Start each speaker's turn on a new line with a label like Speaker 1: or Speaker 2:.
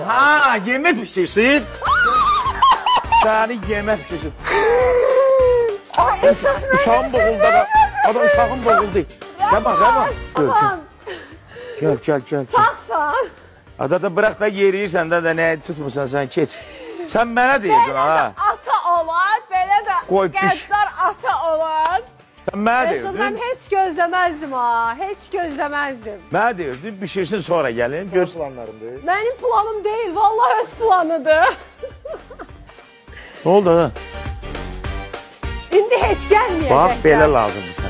Speaker 1: Ha, yemək pişirsin. Səni yemək pişirsin. Boğuldu da. Adam uşağın boğuldu. Gel bak. Gel,
Speaker 2: Aman
Speaker 1: gel, gel, gel. gel.
Speaker 2: sağsan.
Speaker 1: Ada da bırak da yeriyirsən də, də nə tutmursan sən keç. Sən mənə deyirsən ha.
Speaker 2: Ata olar, belə də qəddar ata olar.
Speaker 1: Mənə
Speaker 2: Mesut,
Speaker 1: deyirdin.
Speaker 2: mən heç gözləməzdim ha, heç gözləməzdim.
Speaker 1: Mənə deyirdin, pişirsin sonra gəlin. Gör.
Speaker 3: planlarındır.
Speaker 2: Mənim planım deyil, vallahi öz planıdır.
Speaker 1: Nə oldu ha?
Speaker 2: İndi heç gəlməyəcək.
Speaker 1: Bax belə lazımdır.